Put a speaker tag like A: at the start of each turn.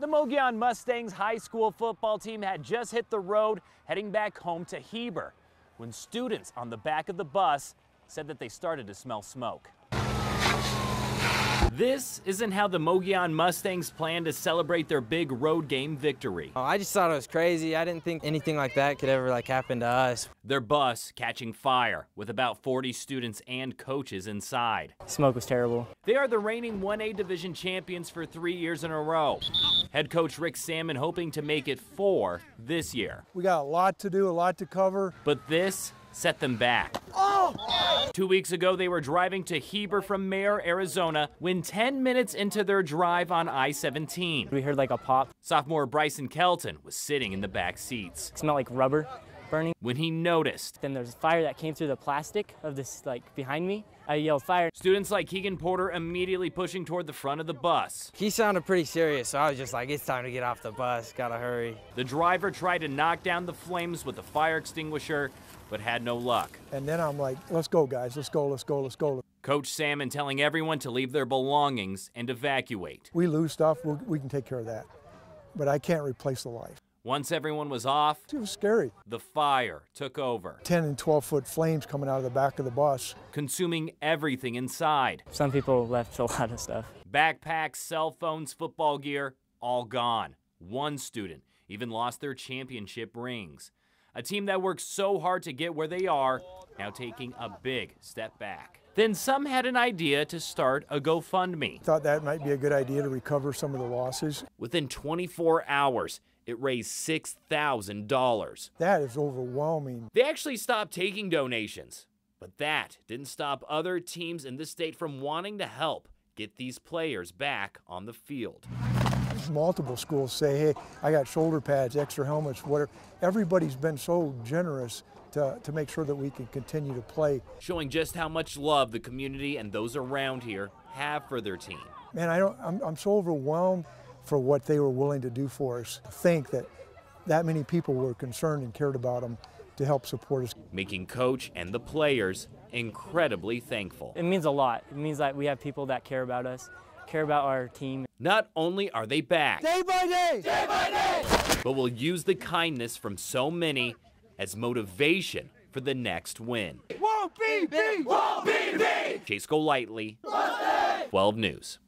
A: The Mogollon Mustangs high school football team had just hit the road heading back home to Heber when students on the back of the bus said that they started to smell smoke. This isn't how the Mogollon Mustangs plan to celebrate their big road game victory.
B: Oh, I just thought it was crazy. I didn't think anything like that could ever like happen to us.
A: Their bus catching fire with about 40 students and coaches inside.
C: Smoke was terrible.
A: They are the reigning 1A division champions for three years in a row. Head coach Rick Salmon hoping to make it four this year.
D: We got a lot to do, a lot to cover.
A: But this set them back.
D: Oh!
A: Two weeks ago, they were driving to Heber from Mayer, Arizona, when 10 minutes into their drive on I 17.
C: We heard like a pop.
A: Sophomore Bryson Kelton was sitting in the back seats.
C: It smelled like rubber burning.
A: When he noticed,
C: then there's a fire that came through the plastic of this, like behind me. I yelled fire.
A: Students like Keegan Porter immediately pushing toward the front of the bus.
B: He sounded pretty serious, so I was just like, it's time to get off the bus, gotta hurry.
A: The driver tried to knock down the flames with a fire extinguisher, but had no luck.
D: And then I'm like, let's go, guys, let's go, let's go, let's go.
A: Coach Salmon telling everyone to leave their belongings and evacuate.
D: We lose stuff, we'll, we can take care of that. But I can't replace the life.
A: Once everyone was off,
D: it was scary.
A: The fire took over.
D: 10 and 12 foot flames coming out of the back of the bus,
A: consuming everything inside.
C: Some people left a lot of stuff.
A: Backpacks, cell phones, football gear, all gone. One student even lost their championship rings. A team that worked so hard to get where they are, now taking a big step back. Then some had an idea to start a GoFundMe.
D: Thought that might be a good idea to recover some of the losses.
A: Within 24 hours, it raised $6,000.
D: That is overwhelming.
A: They actually stopped taking donations, but that didn't stop other teams in the state from wanting to help get these players back on the field.
D: Multiple schools say, hey, I got shoulder pads, extra helmets, whatever. Everybody's been so generous to, to make sure that we can continue to play.
A: Showing just how much love the community and those around here have for their team.
D: Man, I don't, I'm, I'm so overwhelmed for what they were willing to do for us. To think that that many people were concerned and cared about them to help support us.
A: Making coach and the players incredibly thankful.
C: It means a lot. It means that we have people that care about us, care about our team.
A: Not only are they back,
D: day by day,
A: day by day, but will use the kindness from so many as motivation for the next win.
D: Won't be me!
A: Won't be me! Chase Golightly, 12 News.